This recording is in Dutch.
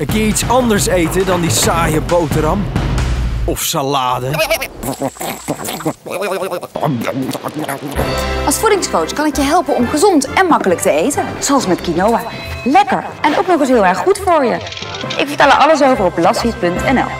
Een keer iets anders eten dan die saaie boterham. Of salade. Als voedingscoach kan ik je helpen om gezond en makkelijk te eten. Zoals met quinoa. Lekker en ook nog eens heel erg goed voor je. Ik vertel er alles over op lassie.nl.